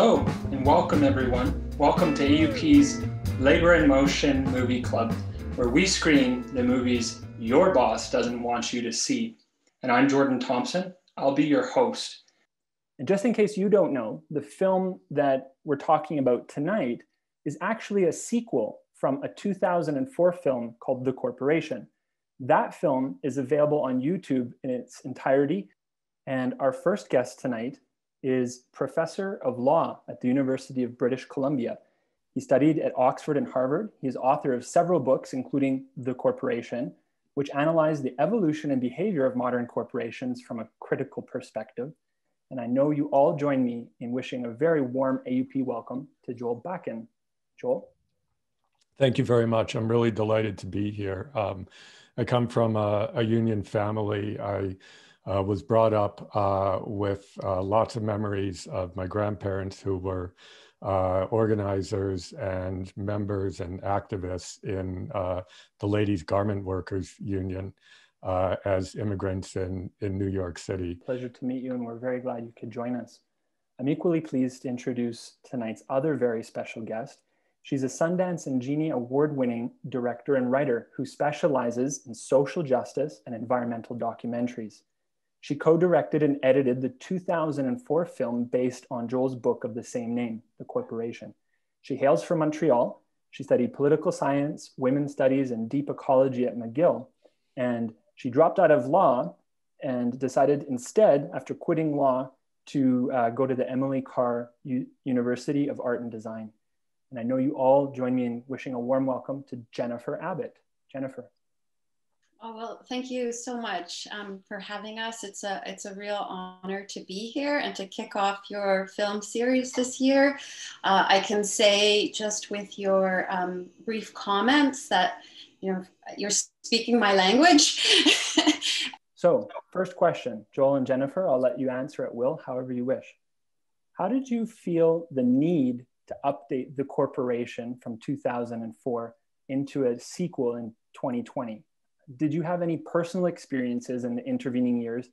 Hello and welcome everyone. Welcome to AUPE's Labor in Motion Movie Club, where we screen the movies your boss doesn't want you to see. And I'm Jordan Thompson. I'll be your host. And just in case you don't know, the film that we're talking about tonight is actually a sequel from a 2004 film called The Corporation. That film is available on YouTube in its entirety. And our first guest tonight is professor of law at the University of British Columbia. He studied at Oxford and Harvard. He is author of several books, including The Corporation, which analyze the evolution and behavior of modern corporations from a critical perspective. And I know you all join me in wishing a very warm AUPE welcome to Joel Bakan. Joel? Thank you very much. I'm really delighted to be here. Um, I come from a, a union family. I uh, was brought up uh, with uh, lots of memories of my grandparents who were uh, organizers and members and activists in uh, the Ladies Garment Workers Union uh, as immigrants in, in New York City. Pleasure to meet you, and we're very glad you could join us. I'm equally pleased to introduce tonight's other very special guest. She's a Sundance and Genie award winning director and writer who specializes in social justice and environmental documentaries. She co directed and edited the 2004 film based on Joel's book of the same name, The Corporation. She hails from Montreal. She studied political science, women's studies, and deep ecology at McGill. And she dropped out of law and decided instead, after quitting law, to uh, go to the Emily Carr U University of Art and Design. And I know you all join me in wishing a warm welcome to Jennifer Abbott. Jennifer. Oh, well, thank you so much um, for having us. It's a, it's a real honor to be here and to kick off your film series this year. Uh, I can say just with your um, brief comments that, you know, you're speaking my language. so first question, Joel and Jennifer, I'll let you answer at will, however you wish. How did you feel the need to update the corporation from 2004 into a sequel in 2020? Did you have any personal experiences in the intervening years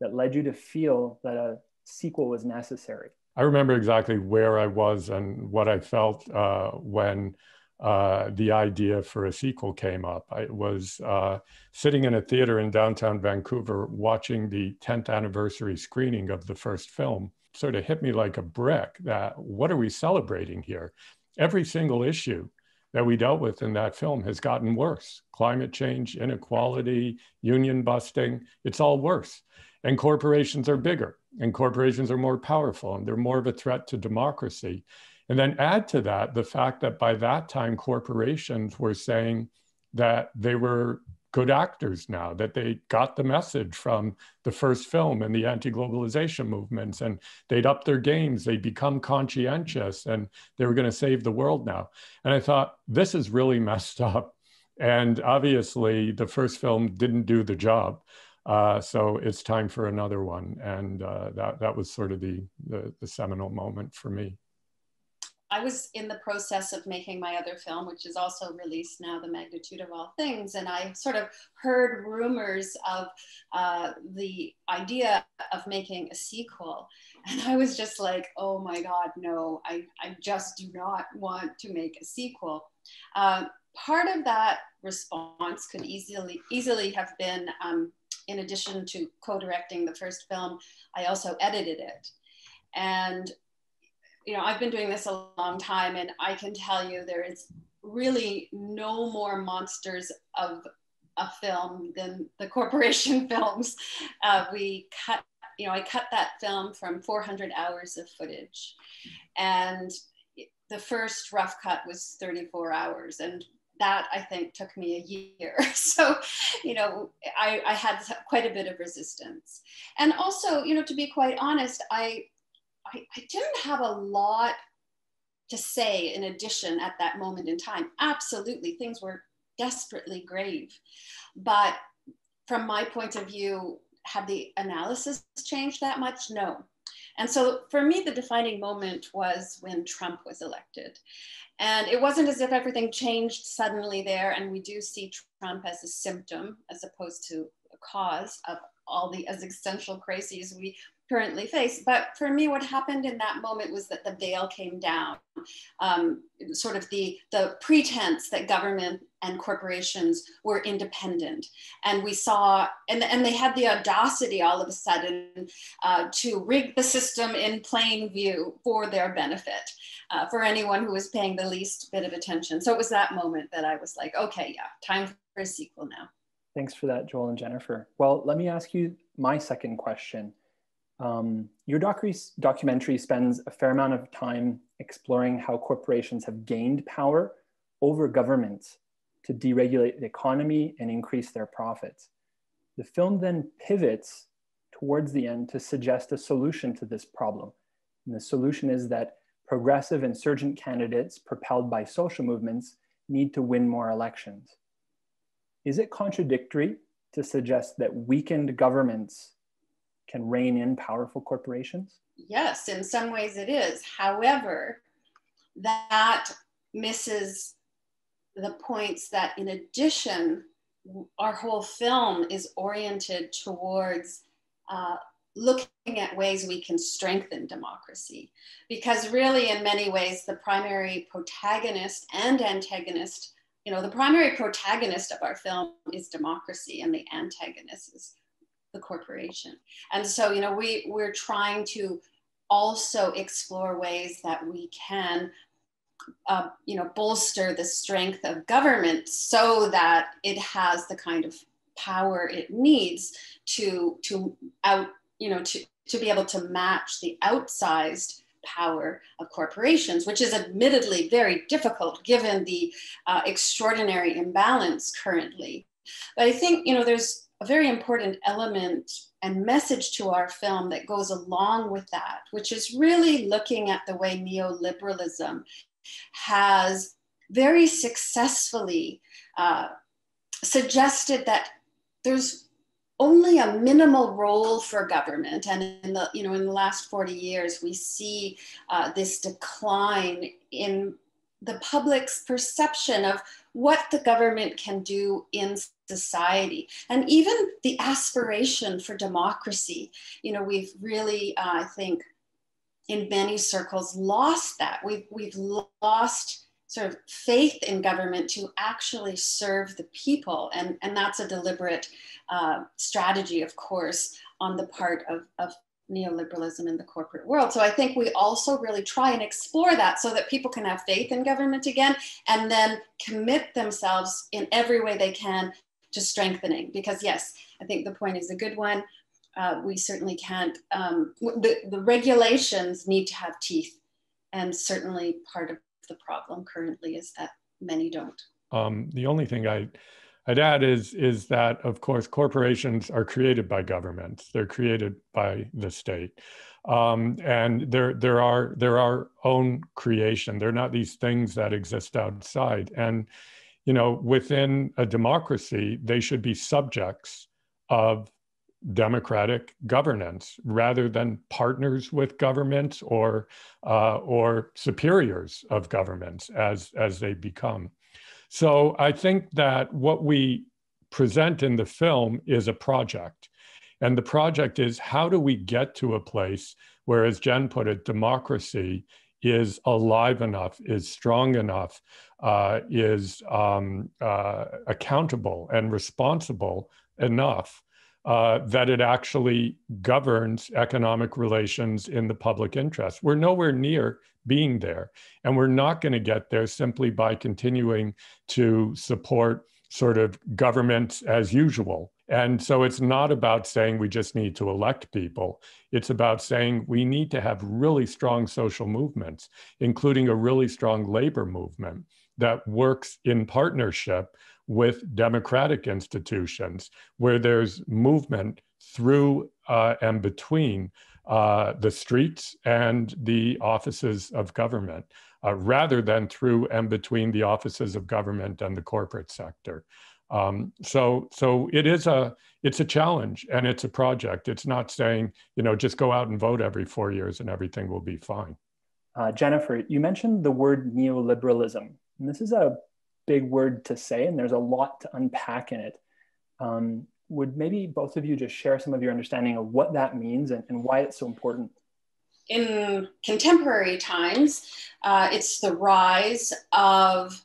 that led you to feel that a sequel was necessary? I remember exactly where I was and what I felt uh, when uh, the idea for a sequel came up. I was uh, sitting in a theater in downtown Vancouver watching the 10th anniversary screening of the first film. Sort of hit me like a brick that what are we celebrating here? Every single issue that we dealt with in that film has gotten worse. Climate change, inequality, union busting, it's all worse. And corporations are bigger and corporations are more powerful and they're more of a threat to democracy. And then add to that the fact that by that time, corporations were saying that they were good actors now, that they got the message from the first film and the anti globalization movements, and they'd up their games, they'd become conscientious, and they were going to save the world now. And I thought, this is really messed up. And obviously, the first film didn't do the job. Uh, so it's time for another one. And uh, that, that was sort of the, the, the seminal moment for me. I was in the process of making my other film, which is also released now, The Magnitude of All Things. And I sort of heard rumors of uh, the idea of making a sequel. And I was just like, oh my God, no, I, I just do not want to make a sequel. Uh, part of that response could easily, easily have been, um, in addition to co-directing the first film, I also edited it. And you know, I've been doing this a long time and I can tell you there is really no more monsters of a film than the corporation films. Uh, we cut, you know, I cut that film from 400 hours of footage. And the first rough cut was 34 hours. And that I think took me a year. So, you know, I, I had quite a bit of resistance. And also, you know, to be quite honest, I I, I didn't have a lot to say in addition at that moment in time. Absolutely, things were desperately grave. But from my point of view, had the analysis changed that much? No. And so for me, the defining moment was when Trump was elected. And it wasn't as if everything changed suddenly there. And we do see Trump as a symptom as opposed to a cause of all the existential crises we currently face. But for me, what happened in that moment was that the veil came down. Um, sort of the, the pretense that government and corporations were independent. And we saw, and, and they had the audacity all of a sudden uh, to rig the system in plain view for their benefit. Uh, for anyone who was paying the least bit of attention. So it was that moment that I was like, okay, yeah, time for a sequel now. Thanks for that, Joel and Jennifer. Well, let me ask you my second question. Um, your docu- documentary spends a fair amount of time exploring how corporations have gained power over governments to deregulate the economy and increase their profits. The film then pivots towards the end to suggest a solution to this problem. And the solution is that progressive insurgent candidates propelled by social movements need to win more elections. Is it contradictory to suggest that weakened governments can rein in powerful corporations? Yes, in some ways it is. However, that misses the points that, in addition, our whole film is oriented towards uh, looking at ways we can strengthen democracy. Because, really, in many ways, the primary protagonist and antagonist, you know, the primary protagonist of our film is democracy, and the antagonist is the corporation. And so, you know, we, we're trying to also explore ways that we can uh, you know, bolster the strength of government so that it has the kind of power it needs to to out you know to to be able to match the outsized power of corporations, which is admittedly very difficult given the uh, extraordinary imbalance currently. But I think you know there's a very important element and message to our film that goes along with that, which is really looking at the way neoliberalism has very successfully uh, suggested that there's only a minimal role for government. And in the you know in the last 40 years we see uh, this decline in the public's perception of what the government can do in society. And even the aspiration for democracy. You know we've really uh, i think in many circles lost that. We've we've lost sort of faith in government to actually serve the people. And and that's a deliberate uh, strategy of course on the part of, of neoliberalism in the corporate world. So I think we also really try and explore that so that people can have faith in government again and then commit themselves in every way they can to strengthening. Because, yes, I think the point is a good one. Uh, we certainly can't, um, the, the regulations need to have teeth. And certainly part of the problem currently is that many don't. Um, the only thing I I'd add is is that of course corporations are created by governments. They're created by the state, um, and they're they're they're our own creation. They're not these things that exist outside. And you know, within a democracy, they should be subjects of democratic governance rather than partners with governments or uh, or superiors of governments as as they become. So I think that what we present in the film is a project. And the project is how do we get to a place where, as Jen put it, democracy is alive enough, is strong enough, uh, is um, uh, accountable and responsible enough uh, that it actually governs economic relations in the public interest. We're nowhere near being there. And we're not going to get there simply by continuing to support sort of government as usual. And so it's not about saying we just need to elect people. It's about saying we need to have really strong social movements, including a really strong labor movement that works in partnership with democratic institutions where there's movement through uh, and between uh, the streets and the offices of government, uh, rather than through and between the offices of government and the corporate sector. Um, so, so it is a it's a challenge and it's a project. It's not saying you know just go out and vote every four years and everything will be fine. Uh, Jennifer, you mentioned the word neoliberalism, and this is a big word to say, and there's a lot to unpack in it. Um, would maybe both of you just share some of your understanding of what that means and, and why it's so important? In contemporary times, uh, it's the rise of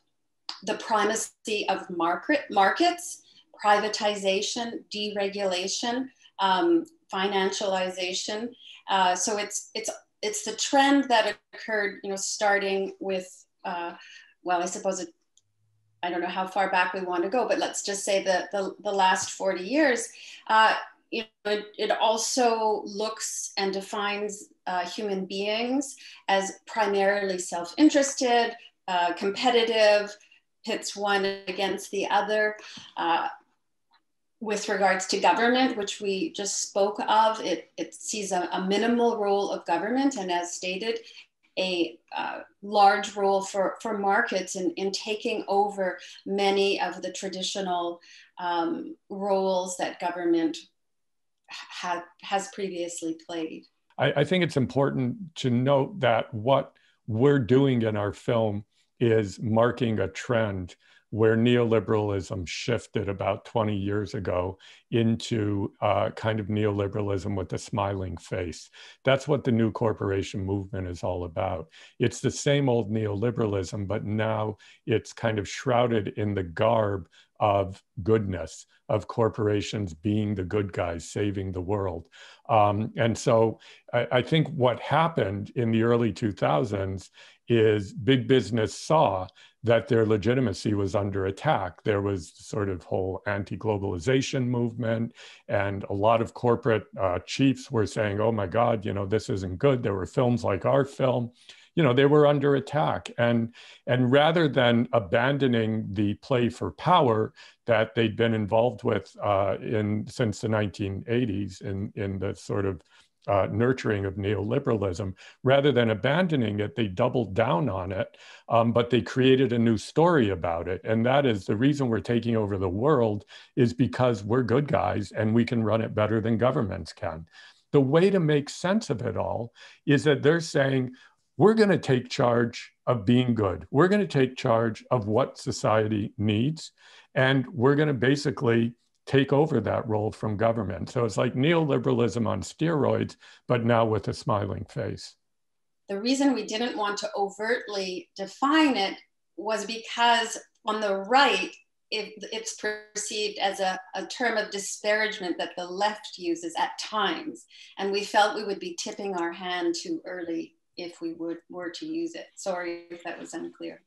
the primacy of market markets, privatization, deregulation, um, financialization. Uh, so it's it's it's the trend that occurred, you know, starting with uh, well, I suppose it I don't know how far back we want to go, but let's just say the, the, the last 40 years, uh, you know, it, it, also looks and defines uh, human beings as primarily self-interested, uh, competitive, pits one against the other. Uh, with regards to government, which we just spoke of, it, it sees a, a minimal role of government, and as stated, a uh, large role for, for markets in, in taking over many of the traditional um, roles that government ha- has previously played. I, I think it's important to note that what we're doing in our film is marking a trend where neoliberalism shifted about 20 years ago into uh, kind of neoliberalism with a smiling face. That's what the new corporation movement is all about. It's the same old neoliberalism, but now it's kind of shrouded in the garb of goodness, of corporations being the good guys, saving the world. Um, and so I, I think what happened in the early 2000s is big business saw that their legitimacy was under attack. There was sort of whole anti-globalization movement, and a lot of corporate uh, chiefs were saying, "Oh my God, you know this isn't good." There were films like our film, you know, they were under attack, and and rather than abandoning the play for power that they'd been involved with uh, in since the 1980s in in the sort of uh, nurturing of neoliberalism. Rather than abandoning it, they doubled down on it, um, but they created a new story about it. And that is the reason we're taking over the world is because we're good guys and we can run it better than governments can. The way to make sense of it all is that they're saying, we're going to take charge of being good. We're going to take charge of what society needs. And we're going to basically take over that role from government. So it's like neoliberalism on steroids, but now with a smiling face. The reason we didn't want to overtly define it was because on the right, it, it's perceived as a, a term of disparagement that the left uses at times. And we felt we would be tipping our hand too early if we would, were to use it. Sorry if that was unclear.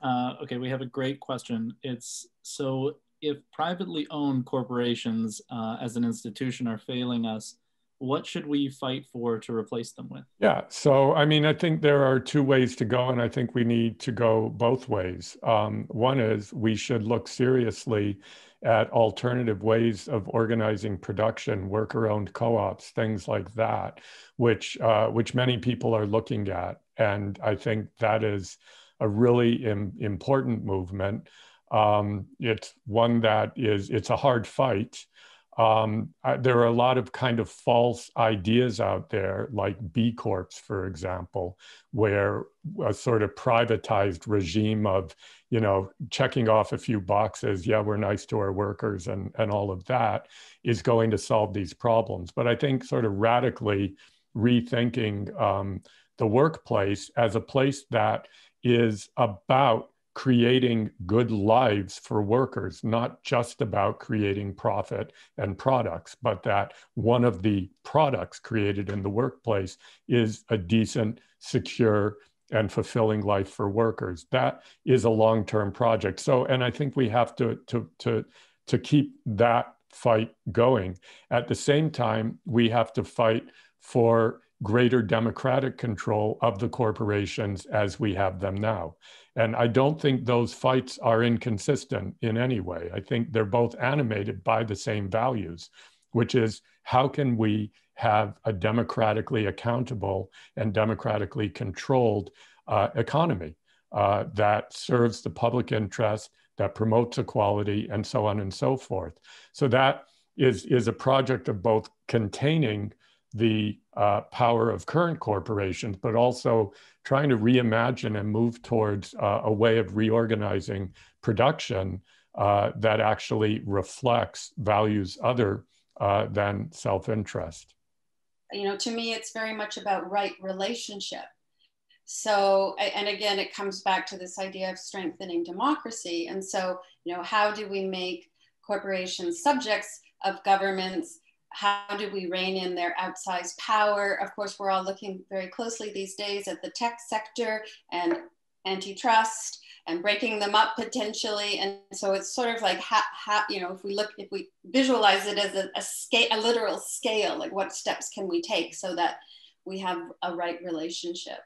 Uh, okay, we have a great question. It's so if privately owned corporations uh, as an institution are failing us, what should we fight for to replace them with? Yeah, so I mean, I think there are two ways to go, and I think we need to go both ways. Um, one is we should look seriously at alternative ways of organizing production, worker-owned co-ops, things like that, which uh, which many people are looking at, and I think that is a really Im- important movement. Um, it's one that is, it's a hard fight. Um, I, there are a lot of kind of false ideas out there, like B Corps, for example, where a sort of privatized regime of, you know, checking off a few boxes, yeah, we're nice to our workers and, and all of that is going to solve these problems. But I think sort of radically rethinking um, the workplace as a place that is about creating good lives for workers, not just about creating profit and products, but that one of the products created in the workplace is a decent, secure, and fulfilling life for workers. That is a long-term project. So, and I think we have to to to to keep that fight going. At the same time, we have to fight for greater democratic control of the corporations as we have them now. And I don't think those fights are inconsistent in any way. I think they're both animated by the same values, which is how can we have a democratically accountable and democratically controlled uh, economy uh, that serves the public interest, that promotes equality, and so on and so forth. So that is, is a project of both containing the uh, power of current corporations, but also trying to reimagine and move towards uh, a way of reorganizing production uh, that actually reflects values other uh, than self interest. You know, to me, it's very much about right relationship. So, and again, it comes back to this idea of strengthening democracy. And so, you know, how do we make corporations subjects of governments? How do we rein in their outsized power? Of course, we're all looking very closely these days at the tech sector and antitrust and breaking them up potentially. And so it's sort of like, ha, you know, if we look, if we visualize it as a, a scale, a literal scale, like what steps can we take so that we have a right relationship?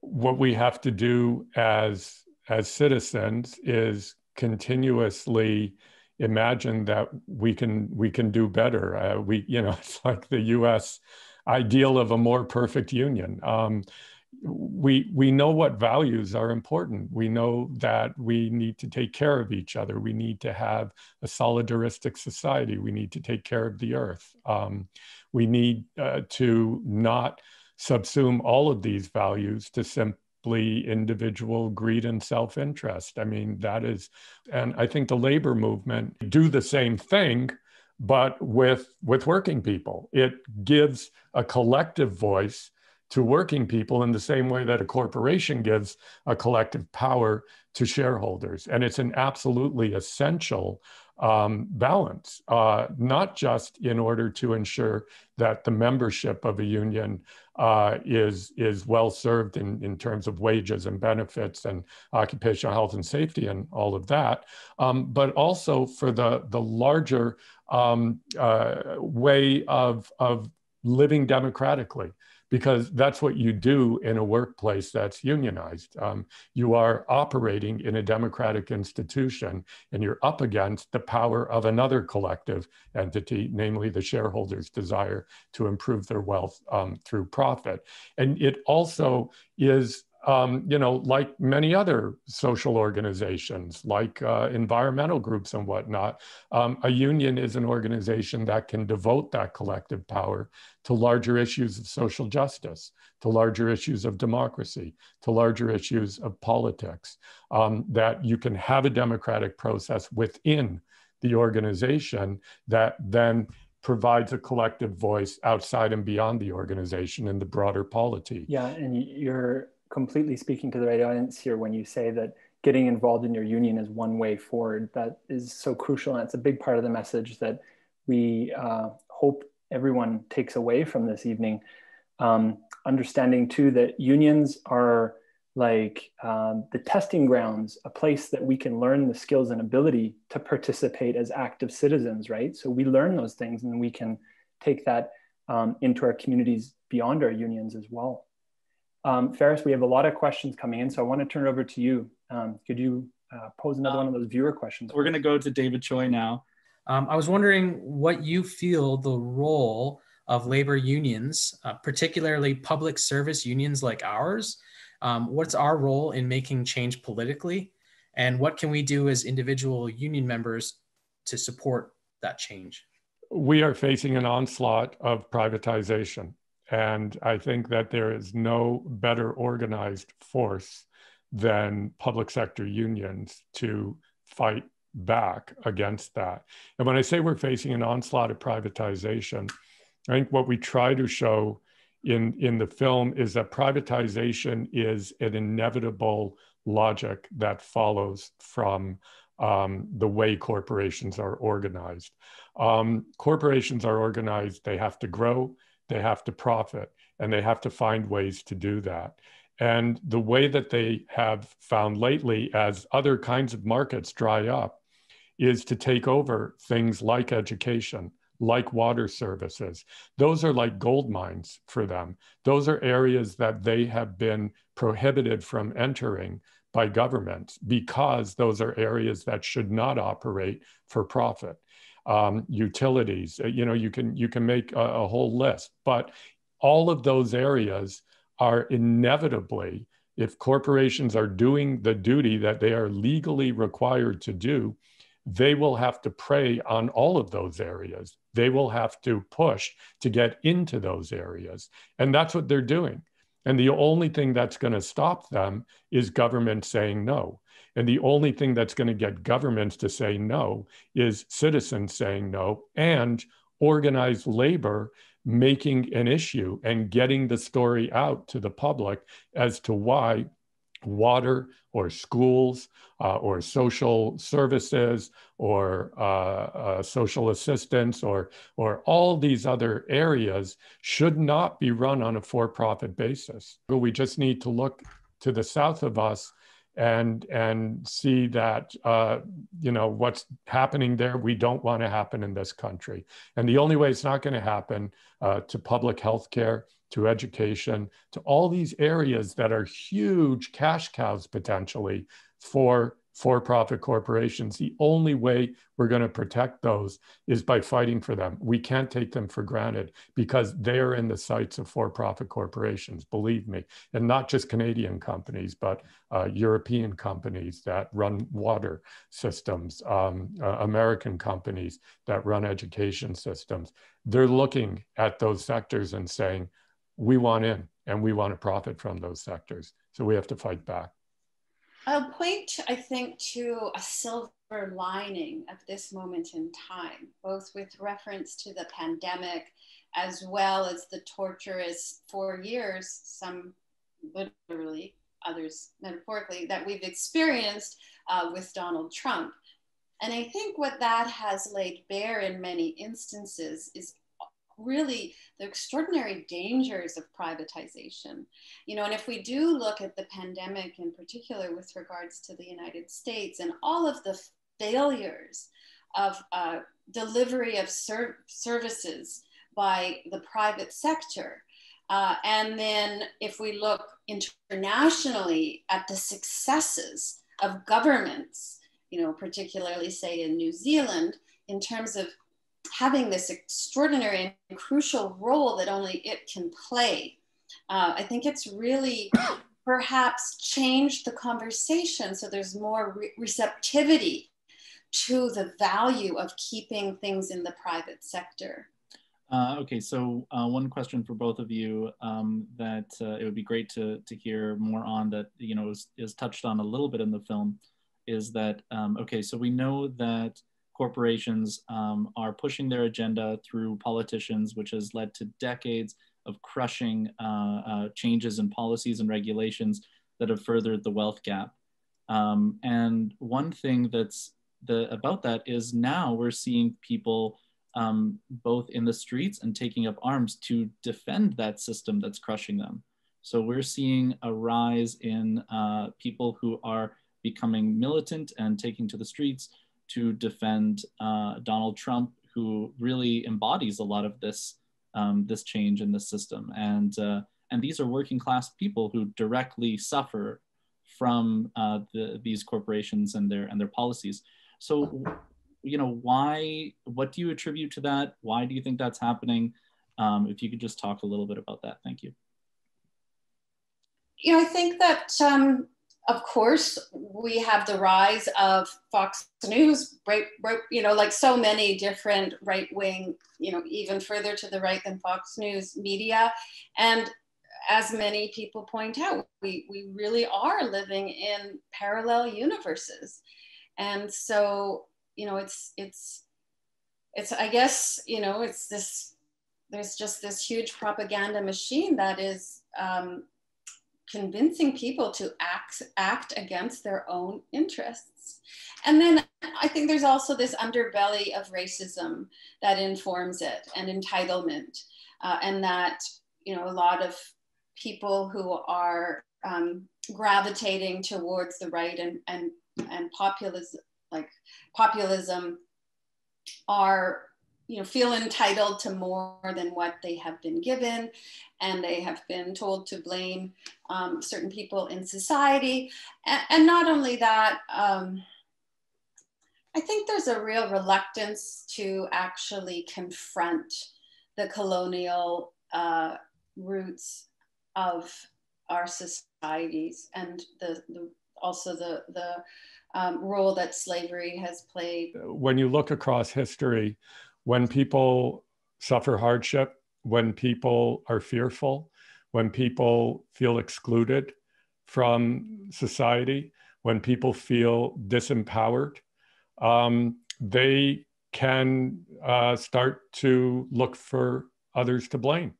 What we have to do as as citizens is continuously imagine that we can we can do better. Uh, we you know it's like the U.S. ideal of a more perfect union. Um, we we know what values are important we know that we need to take care of each other we need to have a solidaristic society we need to take care of the earth um, we need uh, to not subsume all of these values to simply individual greed and self-interest i mean that is and i think the labor movement do the same thing but with with working people it gives a collective voice to working people in the same way that a corporation gives a collective power to shareholders. And it's an absolutely essential um, balance, uh, not just in order to ensure that the membership of a union uh, is, is well served in, in terms of wages and benefits and occupational health and safety and all of that, um, but also for the, the larger um, uh, way of, of living democratically because that's what you do in a workplace that's unionized. Um, you are operating in a democratic institution and you're up against the power of another collective entity, namely the shareholders' desire to improve their wealth um, through profit. And it also is um, you know, like many other social organizations, like uh, environmental groups and whatnot, um, a union is an organization that can devote that collective power to larger issues of social justice, to larger issues of democracy, to larger issues of politics, um, that you can have a democratic process within the organization that then provides a collective voice outside and beyond the organization in the broader polity. Yeah, and you're completely speaking to the right audience here when you say that getting involved in your union is one way forward. That is so crucial, and it's a big part of the message that we uh, hope everyone takes away from this evening. Um, understanding too that unions are like um, the testing grounds, a place that we can learn the skills and ability to participate as active citizens, right? So we learn those things and we can take that um, into our communities beyond our unions as well. Um, Ferris, we have a lot of questions coming in, so I want to turn it over to you. Um, could you uh, pose another one of those viewer questions? We're going to go to David Choi now. Um, I was wondering what you feel the role of labor unions, uh, particularly public service unions like ours. Um, what's our role in making change politically? And what can we do as individual union members to support that change? We are facing an onslaught of privatization. And I think that there is no better organized force than public sector unions to fight back against that. And when I say we're facing an onslaught of privatization, I think what we try to show in, in the film is that privatization is an inevitable logic that follows from um, the way corporations are organized. Um, corporations are organized, they have to grow, they have to profit and they have to find ways to do that. And the way that they have found lately, as other kinds of markets dry up, is to take over things like education, like water services. Those are like gold mines for them. Those are areas that they have been prohibited from entering by governments because those are areas that should not operate for profit um, utilities. Uh, you know, you can you can make a, a whole list, but all of those areas are inevitably, if corporations are doing the duty that they are legally required to do, they will have to prey on all of those areas. They will have to push to get into those areas. And that's what they're doing. And the only thing that's going to stop them is government saying no. And the only thing that's going to get governments to say no is citizens saying no and organized labor making an issue and getting the story out to the public as to why water or schools uh, or social services or uh, uh, social assistance or, or all these other areas should not be run on a for-profit basis. But We just need to look to the south of us and and see that uh, you know what's happening there we don't want to happen in this country. And the only way it's not going to happen uh, to public health care to education, to all these areas that are huge cash cows potentially for for profit corporations. The only way we're going to protect those is by fighting for them. We can't take them for granted because they're in the sights of for profit corporations, believe me, and not just Canadian companies, but uh, European companies that run water systems, um, uh, American companies that run education systems. They're looking at those sectors and saying, we want in and we want to profit from those sectors. So we have to fight back. I'll point, I think, to a silver lining of this moment in time, both with reference to the pandemic as well as the torturous four years, some literally, others metaphorically, that we've experienced uh, with Donald Trump. And I think what that has laid bare in many instances is really the extraordinary dangers of privatization. You know, and if we do look at the pandemic in particular with regards to the United States and all of the failures of uh, delivery of ser- services by the private sector. Uh, and then if we look internationally at the successes of governments, you know, particularly say in New Zealand, in terms of having this extraordinary and crucial role that only it can play. Uh, I think it's really perhaps changed the conversation so there's more re- receptivity to the value of keeping things in the private sector. Uh, okay, so uh, one question for both of you um, that uh, it would be great to, to hear more on that, you know, is, is touched on a little bit in the film is that, um, okay, so we know that corporations um, are pushing their agenda through politicians, which has led to decades of crushing uh, uh, changes in policies and regulations that have furthered the wealth gap. Um, and one thing that's the, about that is now we're seeing people um, both in the streets and taking up arms to defend that system that's crushing them. So we're seeing a rise in uh, people who are becoming militant and taking to the streets to defend uh, Donald Trump, who really embodies a lot of this um, this change in the system. And uh, and these are working class people who directly suffer from uh, the, these corporations and their and their policies. So, you know, why? What do you attribute to that? Why do you think that's happening? Um, if you could just talk a little bit about that, thank you. You know, I think that um, of course, we have the rise of Fox News, right, right, you know, like so many different right wing, you know, even further to the right than Fox News media. And as many people point out, we, we really are living in parallel universes. And so, you know, it's, it's, it's, I guess, you know, it's this, there's just this huge propaganda machine that is um, convincing people to act, act against their own interests. And then I think there's also this underbelly of racism that informs it and entitlement, uh, and that, you know, a lot of people who are um, gravitating towards the right and, and, and populism, like populism are you know feel entitled to more than what they have been given and they have been told to blame um, certain people in society and, and not only that um, i think there's a real reluctance to actually confront the colonial uh, roots of our societies and the, the also the the um, role that slavery has played. When you look across history, when people suffer hardship, when people are fearful, when people feel excluded from society, when people feel disempowered, um, they can uh, start to look for others to blame.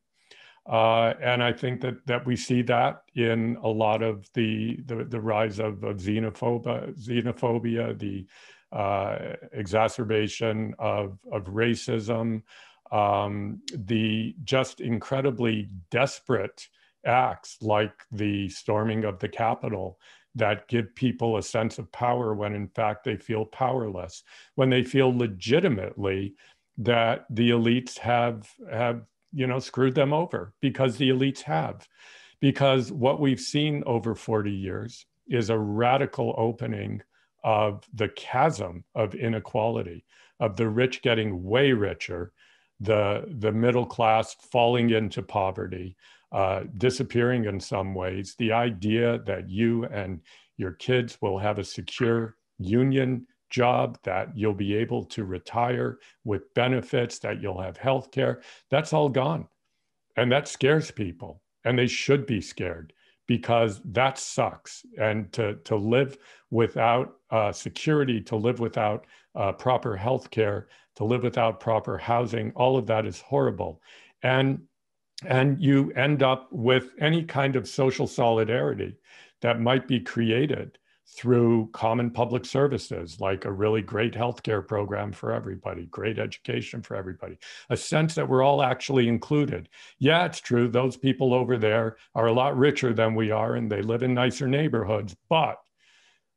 Uh, and I think that that we see that in a lot of the the, the rise of, of xenophobia, xenophobia, the uh, exacerbation of of racism, um, the just incredibly desperate acts like the storming of the Capitol that give people a sense of power when in fact they feel powerless, when they feel legitimately that the elites have have you know screwed them over because the elites have. Because what we've seen over 40 years is a radical opening of the chasm of inequality of the rich getting way richer the the middle class falling into poverty uh, disappearing in some ways the idea that you and your kids will have a secure union job, that you'll be able to retire with benefits, that you'll have health care. That's all gone. And that scares people. And they should be scared because that sucks. And to, to live without uh, security, to live without uh, proper health care, to live without proper housing, all of that is horrible. And, and you end up with any kind of social solidarity that might be created through common public services like a really great healthcare program for everybody, great education for everybody, a sense that we're all actually included. Yeah, it's true, those people over there are a lot richer than we are and they live in nicer neighborhoods, but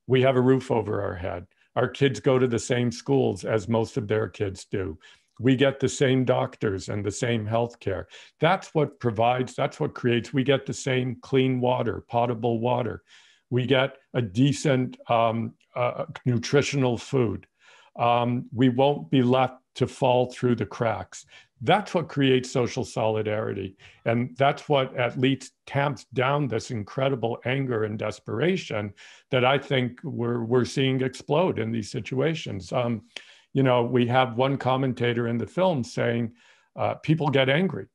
we have a roof over our head. Our kids go to the same schools as most of their kids do. We get the same doctors and the same health care. That's what provides, that's what creates, we get the same clean water, potable water we get a decent um, uh, nutritional food. Um, we won't be left to fall through the cracks. That's what creates social solidarity. And that's what at least tamps down this incredible anger and desperation that I think we're, we're seeing explode in these situations. Um, you know, we have one commentator in the film saying uh, people get angry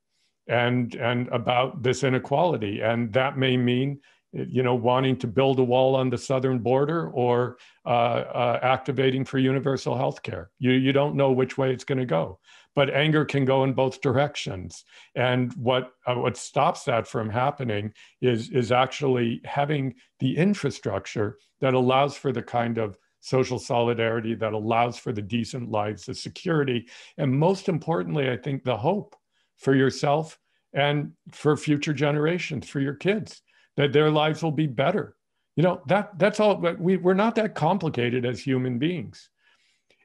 and, and about this inequality. And that may mean you know, wanting to build a wall on the southern border or uh, uh, activating for universal health care. You, you don't know which way it's going to go. But anger can go in both directions. And what, uh, what stops that from happening is, is actually having the infrastructure that allows for the kind of social solidarity that allows for the decent lives, the security, and most importantly, I think the hope for yourself and for future generations, for your kids that their lives will be better. You know, that that's all we, we're not that complicated as human beings.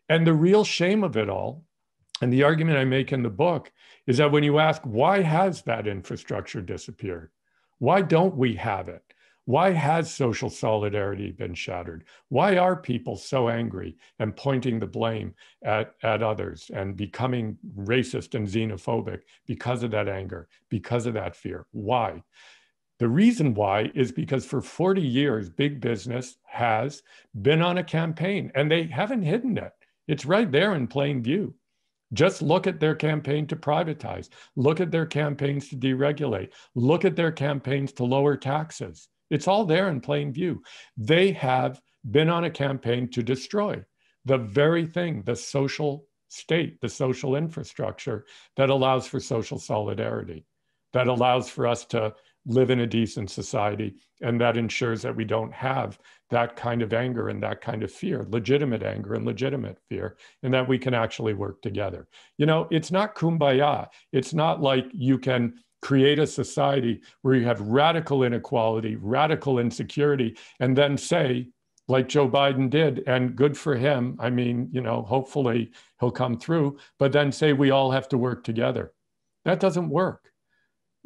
And the real shame of it all, and the argument I make in the book, is that when you ask, why has that infrastructure disappeared? Why don't we have it? Why has social solidarity been shattered? Why are people so angry and pointing the blame at, at others and becoming racist and xenophobic because of that anger, because of that fear? Why? The reason why is because for 40 years, big business has been on a campaign and they haven't hidden it. It's right there in plain view. Just look at their campaign to privatize, look at their campaigns to deregulate, look at their campaigns to lower taxes. It's all there in plain view. They have been on a campaign to destroy the very thing, the social state, the social infrastructure that allows for social solidarity, that allows for us to live in a decent society. And that ensures that we don't have that kind of anger and that kind of fear, legitimate anger and legitimate fear, and that we can actually work together. You know, it's not kumbaya. It's not like you can create a society where you have radical inequality, radical insecurity, and then say, like Joe Biden did, and good for him. I mean, you know, hopefully he'll come through, but then say we all have to work together. That doesn't work.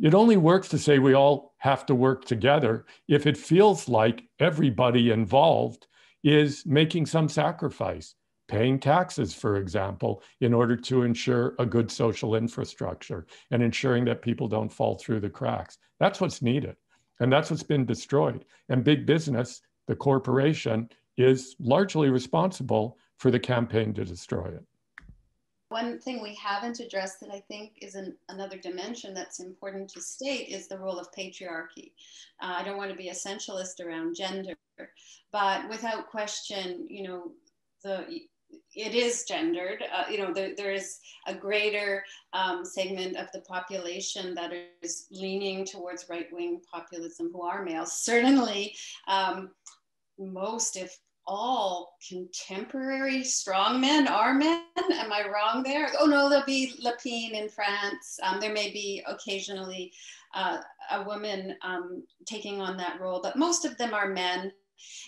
It only works to say we all have to work together if it feels like everybody involved is making some sacrifice, paying taxes, for example, in order to ensure a good social infrastructure and ensuring that people don't fall through the cracks. That's what's needed. And that's what's been destroyed. And big business, the corporation, is largely responsible for the campaign to destroy it. One thing we haven't addressed that I think is an, another dimension that's important to state is the role of patriarchy. Uh, I don't want to be essentialist around gender, but without question, you know, the it is gendered. Uh, you know, there, there is a greater um, segment of the population that is leaning towards right-wing populism who are males. Certainly, um, most, if all contemporary strong men are men. Am I wrong there? Oh no, there'll be Le Pen in France. Um, there may be occasionally uh, a woman um, taking on that role, but most of them are men.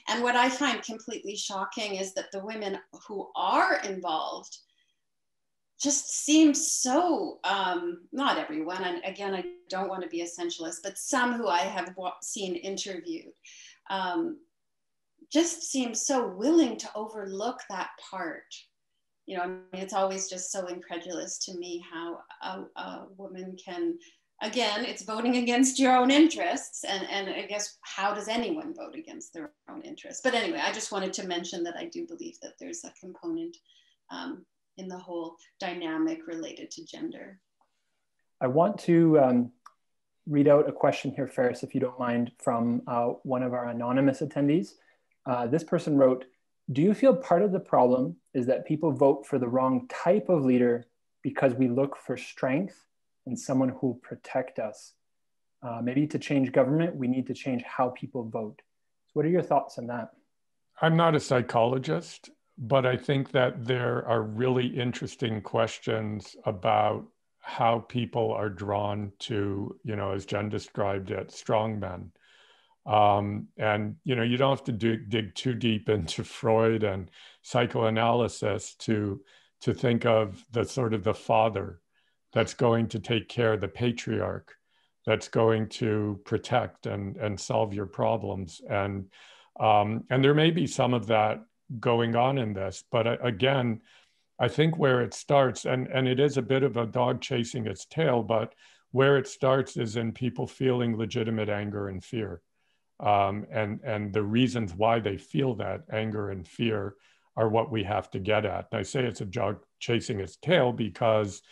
And what I find completely shocking is that the women who are involved just seem so, um, not everyone, and again, I don't want to be essentialist, but some who I have seen interviewed um, just seems so willing to overlook that part. You know, I mean, it's always just so incredulous to me how a, a woman can again, it's voting against your own interests. And, and I guess, how does anyone vote against their own interests? But anyway, I just wanted to mention that I do believe that there's a component um, in the whole dynamic related to gender. I want to um, read out a question here, Ferris, if you don't mind, from uh, one of our anonymous attendees. Uh, this person wrote, do you feel part of the problem is that people vote for the wrong type of leader because we look for strength and someone who will protect us. Uh, maybe to change government, we need to change how people vote. So, what are your thoughts on that? I'm not a psychologist, but I think that there are really interesting questions about how people are drawn to, you know, as Jen described it, strong men. Um, and you know, you don't have to dig, dig too deep into Freud and psychoanalysis to to think of the sort of the father that's going to take care of the patriarch that's going to protect and, and solve your problems. And um, and there may be some of that going on in this but uh, again i think where it starts and and it is a bit of a dog chasing its tail but where it starts is in people feeling legitimate anger and fear um, and and the reasons why they feel that anger and fear are what we have to get at. And i say it's a dog chasing its tail because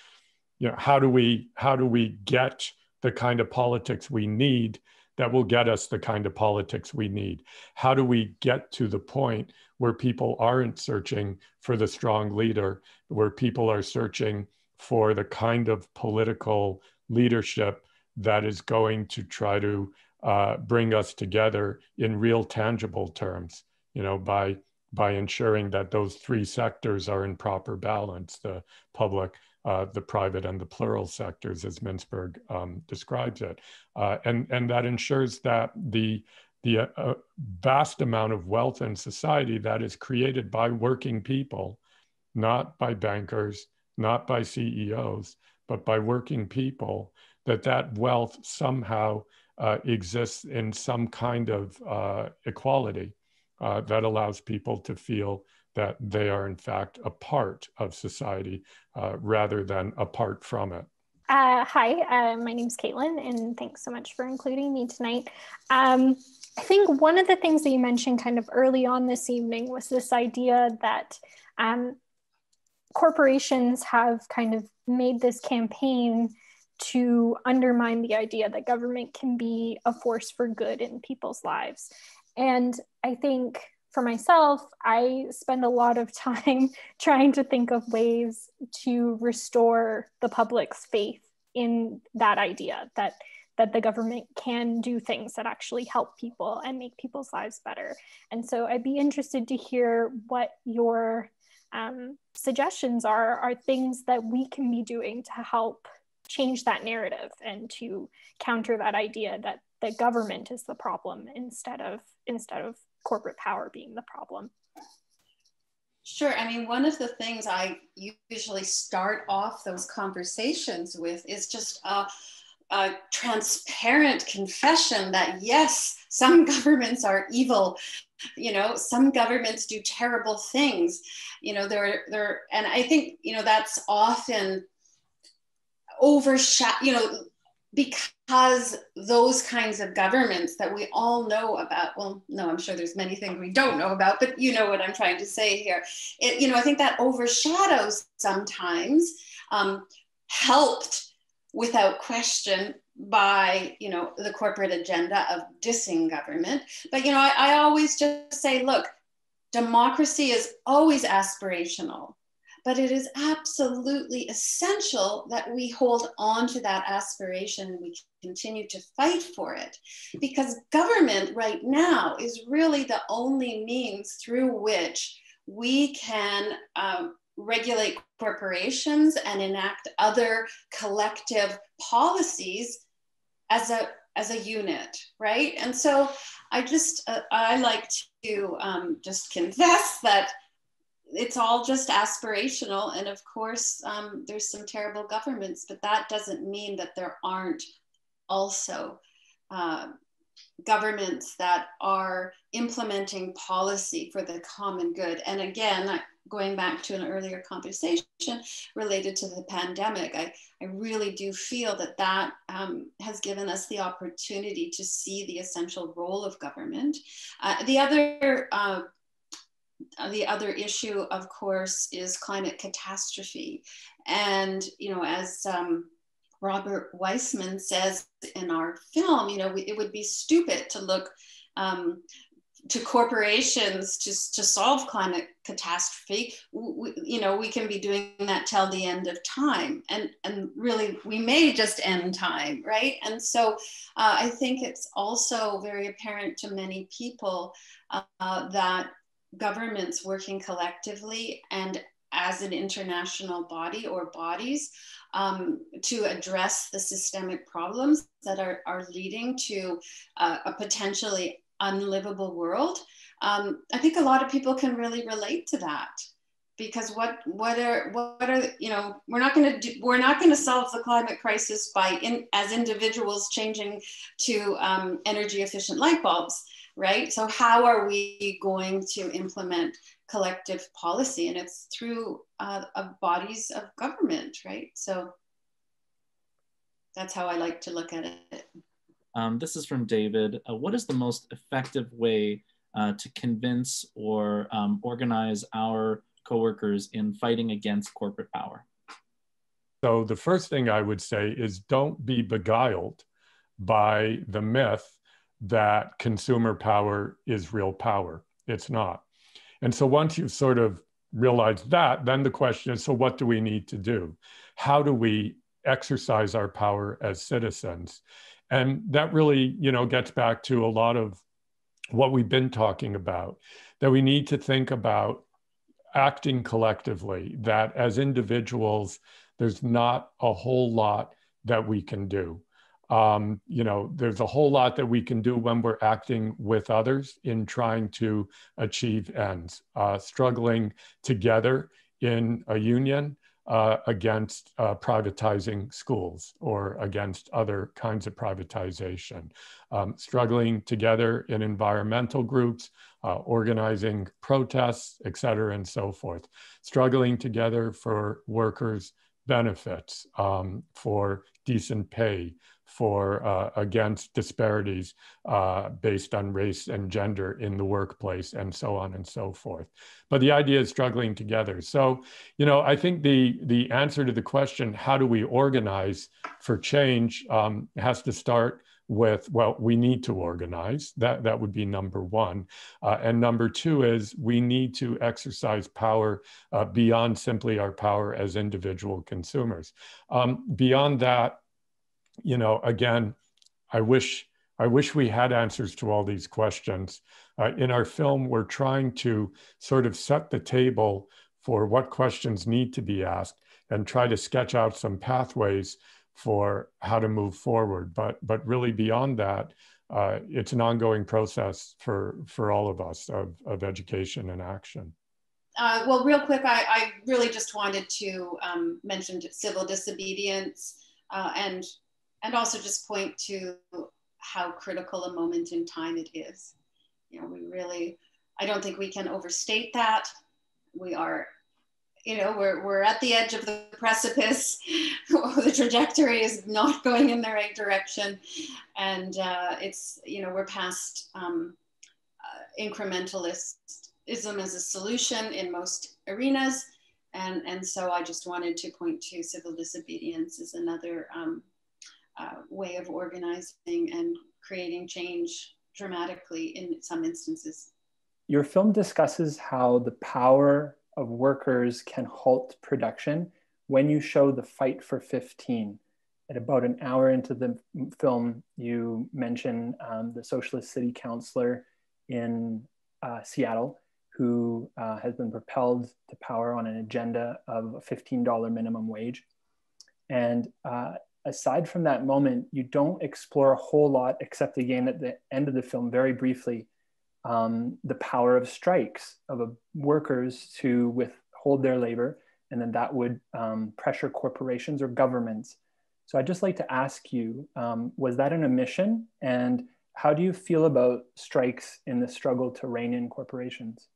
you know how do we how do we get the kind of politics we need that will get us the kind of politics we need? How do we get to the point where people aren't searching for the strong leader where people are searching for the kind of political leadership that is going to try to uh, bring us together in real tangible terms you know by by ensuring that those three sectors are in proper balance the public uh, the private and the plural sectors, as Mintzberg um, describes it. Uh, and, and that ensures that the, the uh, uh, vast amount of wealth in society that is created by working people, not by bankers, not by CEOs, but by working people, that that wealth somehow uh, exists in some kind of uh, equality that allows people to feel that they are in fact a part of society uh, rather than apart from it. Uh, hi, uh, my name is Caitlin, and thanks so much for including me tonight. Um, I think one of the things that you mentioned kind of early on this evening was this idea that um, corporations have kind of made this campaign to undermine the idea that government can be a force for good in people's lives. And I think for myself, I spend a lot of time trying to think of ways to restore the public's faith in that idea that that the government can do things that actually help people and make people's lives better. And so I'd be interested to hear what your um, suggestions are, are things that we can be doing to help change that narrative and to counter that idea that the government is the problem instead of instead of corporate power being the problem? Sure. I mean, one of the things I usually start off those conversations with is just a, a transparent confession that yes, some governments are evil. You know, some governments do terrible things. You know, they're they're, and I think you know that's often overshadowed. You know, because those kinds of governments that we all know about well no i'm sure there's many things we don't know about but you know what i'm trying to say here it, you know i think that overshadows sometimes um, helped without question by you know the corporate agenda of dissing government but you know I, I, always just say look democracy is always aspirational but it is absolutely essential that we hold on to that aspiration and we continue to fight for it. Because government right now is really the only means through which we can um, regulate corporations and enact other collective policies as a as a unit right? And so i just uh, i like to um, just confess that it's all just aspirational and of course um, there's some terrible governments but that doesn't mean that there aren't also uh, governments that are implementing policy for the common good and again going back to an earlier conversation related to the pandemic, I, I really do feel that that um, has given us the opportunity to see the essential role of government. Uh, the other uh, the other issue, of course, is climate catastrophe. And, you know, as um, Robert Weissman says in our film, you know, we, it would be stupid to look um, to corporations to, to solve climate catastrophe. We, you know we can be doing that till the end of time. And and really we may just end time right? And so uh, i think it's also very apparent to many people uh, that governments working collectively and as an international body or bodies um, to address the systemic problems that are, are leading to uh, a potentially unlivable world. Um, I think a lot of people can really relate to that because what what are what are you know we're not going to we're not going to solve the climate crisis by in, as individuals changing to um, energy efficient light bulbs right so how are we going to implement collective policy and it's through uh, bodies of government right so that's how i like to look at it um, this is from David. Uh, what is the most effective way uh, to convince or um, organize our coworkers in fighting against corporate power? So the first thing I would say is don't be beguiled by the myth that consumer power is real power. It's not. And so once you've sort of realized that, then the question is, so what do we need to do? How do we exercise our power as citizens? And that really, you know, gets back to a lot of what we've been talking about, that we need to think about acting collectively, that as individuals, there's not a whole lot that we can do. Um, you know, there's a whole lot that we can do when we're acting with others in trying to achieve ends, uh, struggling together in a union uh, against uh, privatizing schools or against other kinds of privatization, um, struggling together in environmental groups, uh, organizing protests, et cetera, and so forth, struggling together for workers' benefits, um, for decent pay, for uh, against disparities uh, based on race and gender in the workplace and so on and so forth. But the idea is struggling together. So, you know, I think the the answer to the question, how do we organize for change, um, has to start with well we need to organize. That that would be number one. Uh, and number two is we need to exercise power uh, beyond simply our power as individual consumers. Um, beyond that you know, again, I wish I wish we had answers to all these questions. Uh, in our film, we're trying to sort of set the table for what questions need to be asked and try to sketch out some pathways for how to move forward. But but really beyond that, uh, it's an ongoing process for for all of us of, of education and action. Uh, well, real quick, I, I, really just wanted to um, mention civil disobedience uh, and and also just point to how critical a moment in time it is. You know, we really, I don't think we can overstate that. We are, you know, we're, we're at the edge of the precipice. the trajectory is not going in the right direction. And uh, it's, you know, we're past um, uh, incrementalism as a solution in most arenas. And, and so I just wanted to point to civil disobedience as another um, uh, way of organizing and creating change dramatically in some instances. Your film discusses how the power of workers can halt production when you show the fight for 15. At about an hour into the film, you mention um, the socialist city councilor in uh, Seattle who uh, has been propelled to power on an agenda of a $15 minimum wage. And uh, aside from that moment, you don't explore a whole lot, except again at the end of the film, very briefly, um, the power of strikes of workers to withhold their labor, and then that would um, pressure corporations or governments. So I'd just like to ask you, um, was that an omission? And how do you feel about strikes in the struggle to rein in corporations?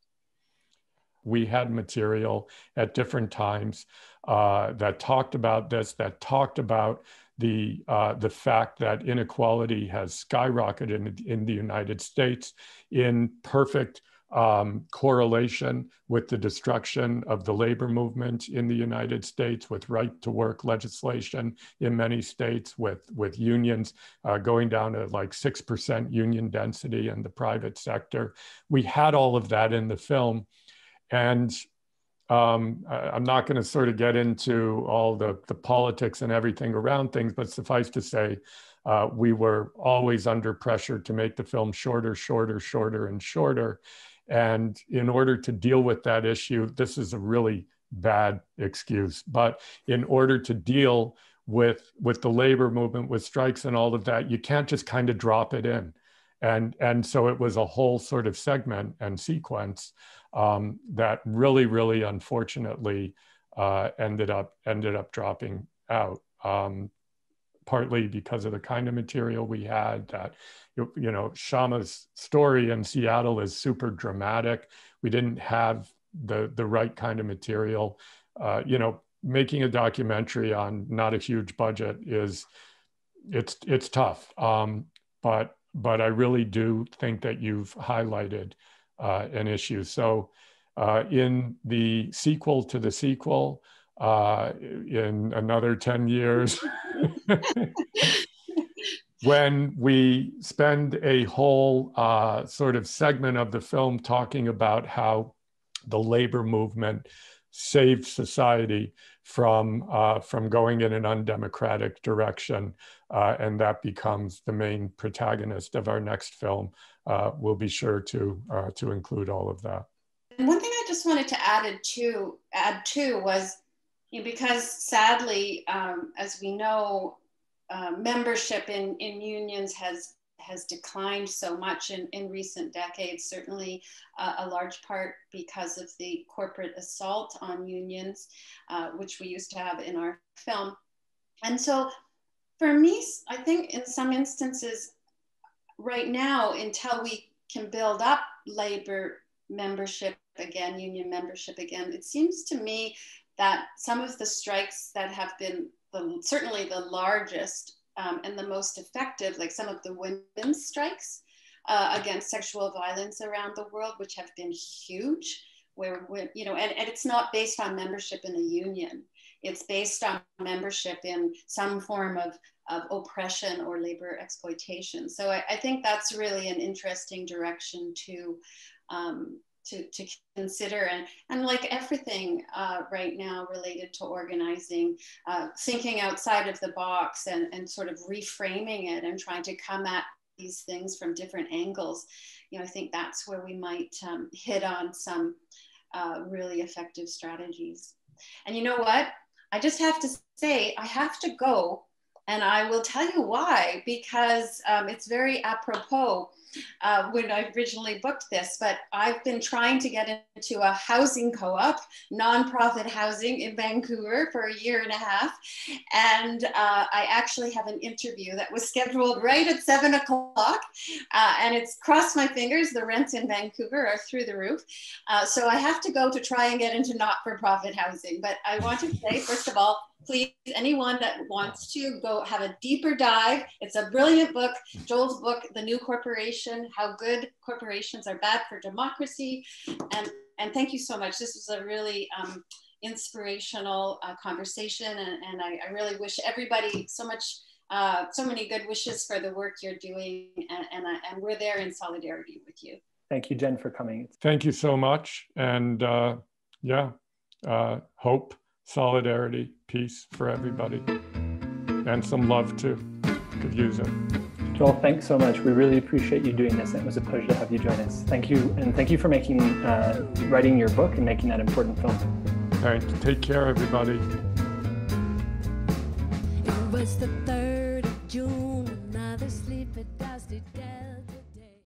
we had material at different times uh, that talked about this, that talked about the uh, the fact that inequality has skyrocketed in, in the United States in perfect um, correlation with the destruction of the labor movement in the United States, with right to work legislation in many states, with, with unions uh, going down to like 6% union density in the private sector. We had all of that in the film. And um, I, am not going to sort of get into all the, the politics and everything around things, but suffice to say, uh, we were always under pressure to make the film shorter, shorter, shorter, and shorter. And in order to deal with that issue, this is a really bad excuse, but in order to deal with with the labor movement, with strikes and all of that, you can't just kind of drop it in. And and so it was a whole sort of segment and sequence um, that really, really unfortunately uh, ended up ended up dropping out. Um, partly because of the kind of material we had that you, you know Kshama's story in Seattle is super dramatic. We didn't have the the right kind of material. Uh, you know, making a documentary on not a huge budget is it's it's tough. Um, but but I really do think that you've highlighted an issue. So uh, in the sequel to the sequel, uh, in another 10 years, when we spend a whole uh, sort of segment of the film talking about how the labor movement saved society from uh, from going in an undemocratic direction, uh, and that becomes the main protagonist of our next film uh, we'll be sure to uh, to include all of that. One thing I just wanted to add to add to was you know, because sadly, um, as we know, uh, membership in, in unions has has declined so much in, in recent decades, certainly uh, a large part because of the corporate assault on unions, uh, which we used to have in our film. And so for me, I think in some instances, right now, until we can build up labor membership again, union membership again, it seems to me that some of the strikes that have been the, certainly the largest um, and the most effective, like some of the women's strikes uh, against sexual violence around the world, which have been huge, where, you know, and, and it's not based on membership in a union. It's based on membership in some form of of oppression or labor exploitation. So I, I think that's really an interesting direction to um, to, to consider and, and like everything uh, right now related to organizing, uh, thinking outside of the box and, and sort of reframing it and trying to come at these things from different angles. You know, I think that's where we might um, hit on some uh, really effective strategies. And you know what? I just have to say, I have to go and I will tell you why, because um, it's very apropos uh, when I originally booked this, but I've been trying to get into a housing co op, nonprofit housing in Vancouver for a year and a half. And uh, I actually have an interview that was scheduled right at seven o'clock. Uh, and it's crossed my fingers, the rents in Vancouver are through the roof. Uh, so I have to go to try and get into not for profit housing. But I want to say, first of all, please, anyone that wants to go have a deeper dive, it's a brilliant book. Joel's book, The New Corporation How Good Corporations Are Bad for Democracy. And, and thank you so much. This was a really um, inspirational uh, conversation. And, and I, I, really wish everybody so much, uh, so many good wishes for the work you're doing. And, and, I, and we're there in solidarity with you. Thank you, Jen, for coming. Thank you so much. And uh, yeah, uh, hope, solidarity, peace for everybody, and some love too. Could use it. Joel, thanks so much. We really appreciate you doing this. It was a pleasure to have you join us. Thank you, and thank you for making, uh, writing your book and making that important film. All right, take care, everybody.